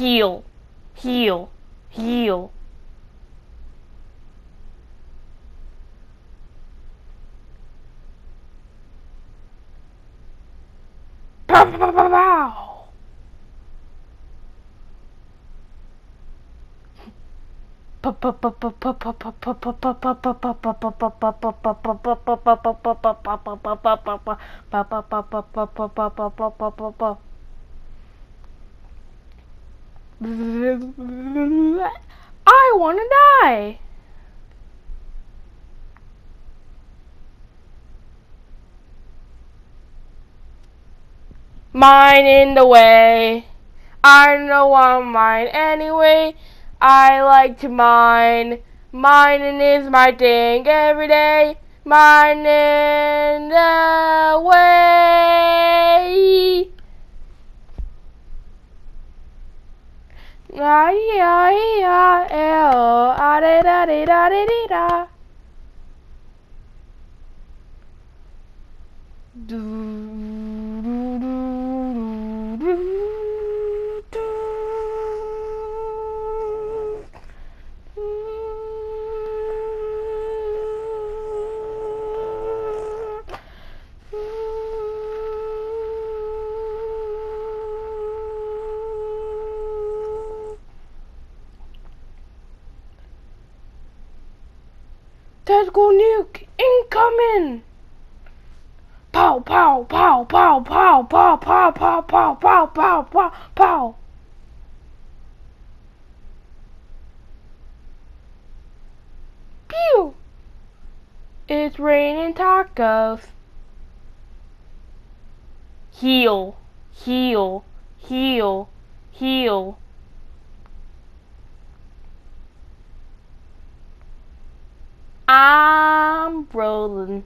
Heal. Heal. Heal. Pow! I want to die. Mine in the way. I know I'm mine anyway. I like to mine. Mining is my thing every day. Mine in the way. Ah, Tactical nuke incoming! Pow pow pow pow pow pow pow pow pow pow pow pow pow. Pew! It's raining tacos. Heal, heal, heal, heal. I'm rolling.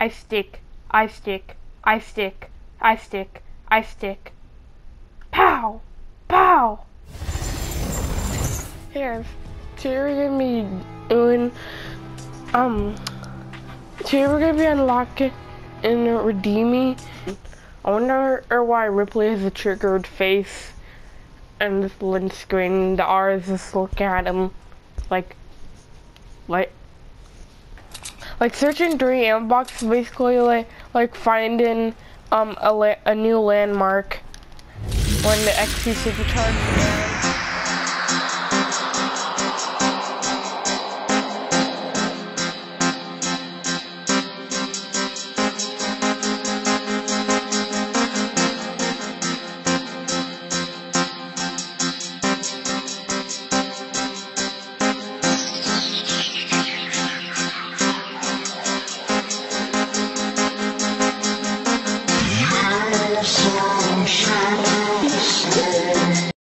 I stick, I stick, I stick, I stick, I stick. Here, Terry gonna be doing, um, Terry we're gonna be unlocking and redeeming. I wonder why Rippley has a triggered face and this lens screen. The R is just looking at him like, like, like searching three inbox basically like like finding um a a new landmark when the XP supercharged.